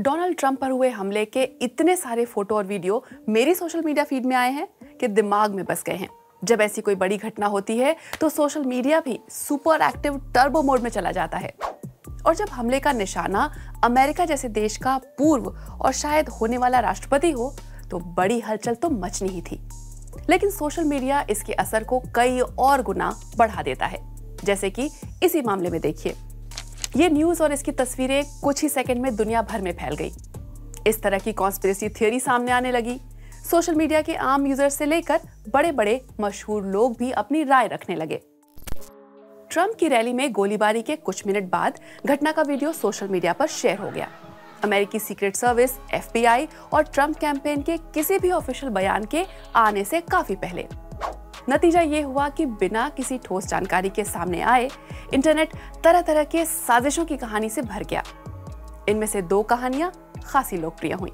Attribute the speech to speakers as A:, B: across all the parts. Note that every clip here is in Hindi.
A: डोनाल्ड ट्रंप पर हुए हमले के इतने सारे फ़ोटो और वीडियो मेरी सोशल मीडिया फ़ीड में आए हैं कि दिमाग में बस गए हैं। जब ऐसी कोई बड़ी घटना होती है तो सोशल मीडिया भी सुपर एक्टिव टर्बो मोड में चला जाता है। और जब हमले का निशाना अमेरिका जैसे देश का पूर्व और शायद होने वाला राष्ट्रपति हो तो बड़ी हलचल तो मचनी ही थी। लेकिन सोशल मीडिया इसके असर को कई और गुना बढ़ा देता है, जैसे कि इसी मामले में देखिए। ये न्यूज़ और इसकी तस्वीरें कुछ ही सेकंड में दुनिया भर में फैल गई। इस तरह की कॉन्स्पिरेसी थियोरी सामने आने लगी। सोशल मीडिया के आम यूज़र से लेकर बड़े बड़े मशहूर लोग भी अपनी राय रखने लगे। ट्रंप की रैली में गोलीबारी के कुछ मिनट बाद घटना का वीडियो सोशल मीडिया पर शेयर हो गया। अमेरिकी सीक्रेट सर्विस एफबीआई और ट्रंप कैंपेन के किसी भी ऑफिशियल बयान के आने से काफ़ी पहले। नतीजा ये हुआ कि बिना किसी ठोस जानकारी के सामने आए, इंटरनेट तरह तरह के साजिशों की कहानी से भर गया। इनमें से दो कहानियाँ खासी लोकप्रिय हुई।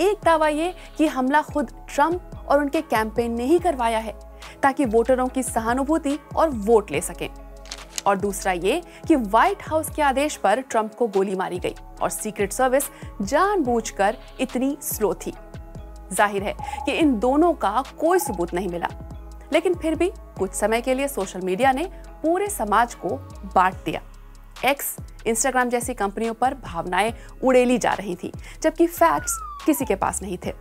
A: एक दावा ये कि हमला खुद ट्रंप और उनके कैंपेन ने ही करवाया है, ताकि वोटरों की सहानुभूति और वोट ले सकें। और दूसरा ये कि व्हाइट हाउस के आदेश पर ट्रंप को गोली मारी गई और सीक्रेट सर्विस जानबूझकर इतनी स्लो थी। ज़ाहिर है कि इन दोनों का कोई सबूत नहीं मिला। लेकिन फिर भी कुछ समय के लिए सोशल मीडिया ने पूरे समाज को बांट दिया। एक्स इंस्टाग्राम जैसी कंपनियों पर भावनाएँ उड़ेली जा रही थी, जबकि फैक्ट्स किसी के पास नहीं थे।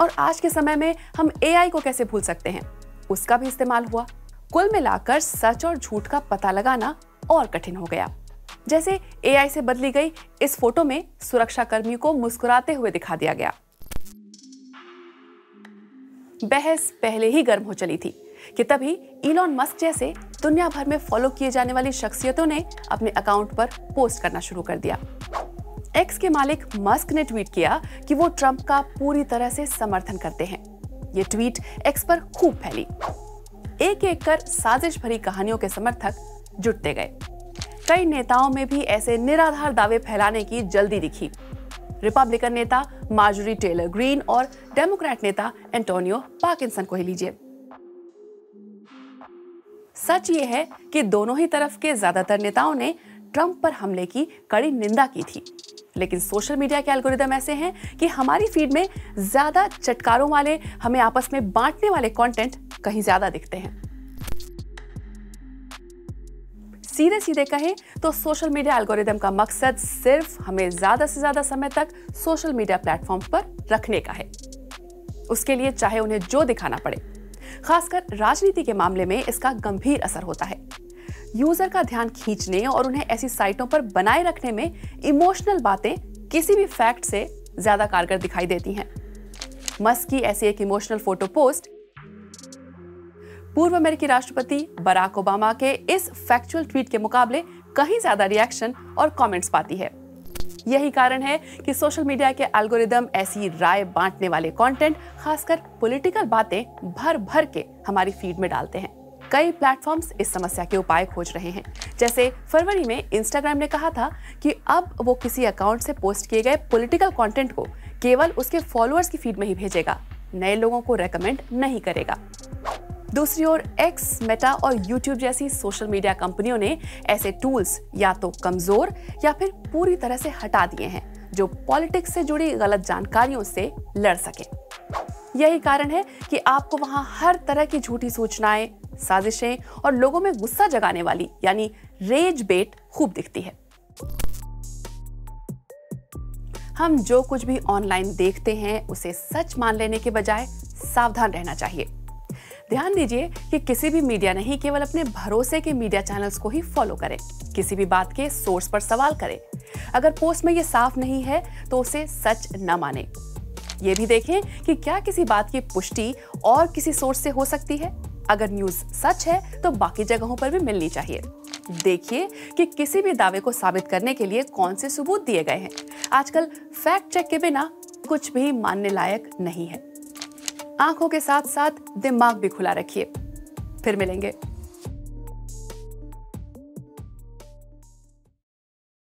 A: और आज के समय में हम एआई को कैसे भूल सकते हैं? उसका भी इस्तेमाल हुआ। कुल मिलाकर सच और झूठ का पता लगाना और कठिन हो गया। जैसे एआई से बदली गई, इस फ़ोटो में सुरक्षा कर्मियों को मुस्कुराते हुए दिखा दिया गया। बहस पहले ही गर्म हो चली थी कि तभी इलॉन मस्क जैसे दुनिया भर में फॉलो किए जाने वाली शख्सियतों ने अपने अकाउंट पर पोस्ट करना शुरू कर दिया। एक्स के मालिक मस्क ने ट्वीट किया कि वो ट्रंप का पूरी तरह से समर्थन करते हैं। ये ट्वीट एक्स पर खूब फैली। एक एक कर साजिश भरी कहानियों के समर्थक जुटते गए। कई नेताओं में भी ऐसे निराधार दावे फैलाने की जल्दी दिखी। रिपब्लिकन नेता मार्जरी टेलर ग्रीन और डेमोक्रेट नेता एंटोनियो पार्किंसन को ही लीजिए। सच ये है कि दोनों ही तरफ़ के ज़्यादातर नेताओं ने ट्रंप पर हमले की कड़ी निंदा की थी। लेकिन सोशल मीडिया के एल्गोरिदम ऐसे हैं कि हमारी फ़ीड में ज़्यादा चटकारों वाले, हमें आपस में बांटने वाले कंटेंट कहीं ज़्यादा दिखते हैं। सीधे सीधे कहें तो सोशल मीडिया एल्गोरिदम का मकसद सिर्फ़ हमें ज़्यादा से ज़्यादा समय तक सोशल मीडिया प्लेटफॉर्म पर रखने का है। उसके लिए चाहे उन्हें जो दिखाना पड़े। खासकर राजनीति के मामले में इसका गंभीर असर होता है। यूज़र का ध्यान खींचने और उन्हें ऐसी साइटों पर बनाए रखने में इमोशनल बातें किसी भी फैक्ट से ज़्यादा कारगर दिखाई देती हैं। मस्क की ऐसी एक इमोशनल फ़ोटो पोस्ट पूर्व अमेरिकी राष्ट्रपति बराक ओबामा के इस फैक्चुअल ट्वीट के मुकाबले कहीं ज़्यादा रिएक्शन और कमेंट्स पाती है। यही कारण है कि सोशल मीडिया के एल्गोरिदम ऐसी राय बांटने वाले कंटेंट खासकर पॉलिटिकल बातें भर भर के हमारी फ़ीड में डालते हैं। कई प्लेटफॉर्म्स इस समस्या के उपाय खोज रहे हैं। जैसे फरवरी में इंस्टाग्राम ने कहा था कि अब वो किसी अकाउंट से पोस्ट किए गए पॉलिटिकल कंटेंट को केवल उसके फॉलोअर्स की फ़ीड में ही भेजेगा। नए लोगों को रेकमेंड नहीं करेगा। दूसरी ओर एक्स मेटा और यूट्यूब जैसी सोशल मीडिया कंपनियों ने ऐसे टूल्स या तो कमज़ोर या फिर पूरी तरह से हटा दिए हैं, जो पॉलिटिक्स से जुड़ी गलत जानकारियों से लड़ सके। यही कारण है कि आपको वहाँ हर तरह की झूठी सूचनाएँ, साजिशें और लोगों में गुस्सा जगाने वाली, यानी रेज बेट खूब दिखती है। हम जो कुछ भी ऑनलाइन देखते हैं, उसे सच मान लेने के बजाय सावधान रहना चाहिए। ध्यान दीजिए कि किसी भी मीडिया नहीं, केवल अपने भरोसे के मीडिया चैनल्स को ही फॉलो करें। किसी भी बात के सोर्स पर सवाल करें। अगर पोस्ट में ये साफ़ नहीं है तो उसे सच न माने। ये भी देखें कि क्या किसी बात की पुष्टि और किसी सोर्स से हो सकती है। अगर न्यूज़ सच है तो बाकी जगहों पर भी मिलनी चाहिए। देखिए कि किसी भी दावे को साबित करने के लिए कौन से सबूत दिए गए हैं। आजकल फैक्ट चेक के बिना कुछ भी मानने लायक नहीं है। आँखों के साथ साथ दिमाग भी खुला रखिए। फिर मिलेंगे।